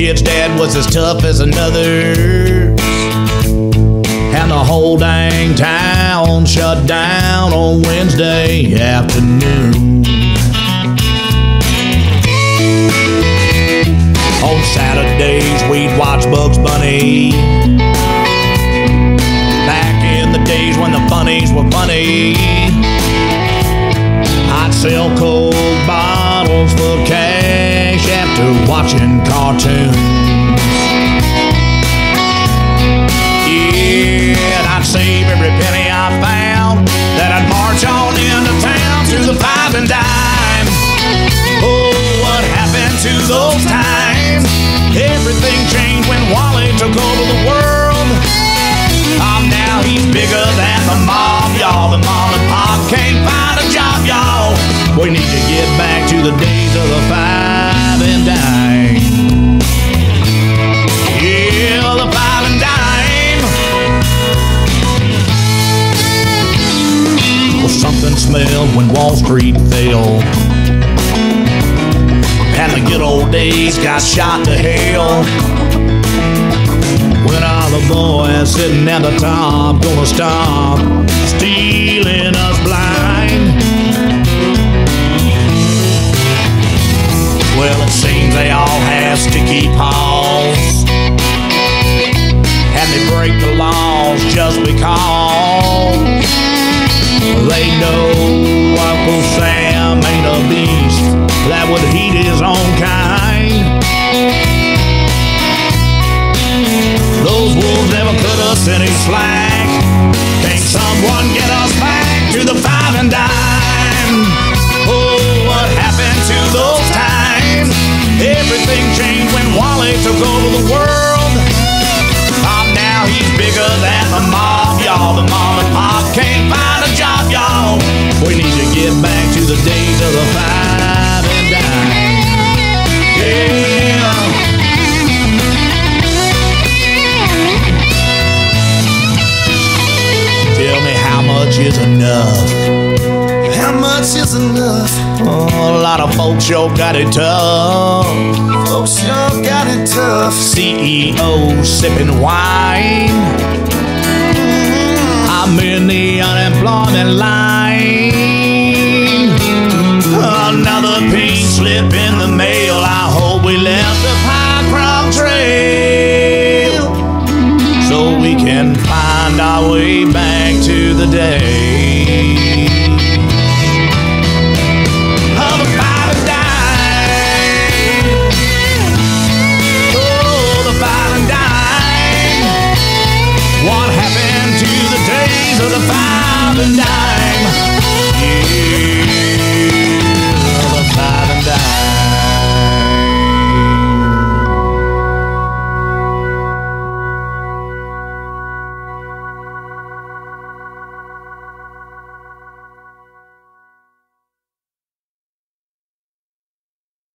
kid's dad was as tough as another. And the whole dang town shut down on Wednesday afternoon. On Saturdays, we'd watch Bugs Bunny. Back in the days when the bunnies were funny, I'd sell cold bottles for cash watching cartoons. Yeah, and I'd save every penny I found. That I'd march on into town to the five and dime. Oh, what happened to those times? Everything changed when Wally took over the world. Um, now he's bigger than the mob, y'all. The mom and pop can't find a job, y'all. We need to get back to the days of the five and dime. Smelled when Wall Street fell. And the good old days got shot to hell. When all the boys sitting at the top gonna stop stealing us blind. Well, it seems they all have sticky paws. And they break the laws just because own kind. Those wolves never cut us any slack. Can't someone get us back to the five and dime? Oh, what happened to those times? Everything changed when Wally took over the world. Um, now he's bigger than the mob, y'all. The mom and pop can't find a job, y'all. We need to get back to the days of the five. Tell me how much is enough? How much is enough? Oh, a lot of folks sure got it tough. Folks sure got it tough. CEO sipping wine. I'm in the unemployment line.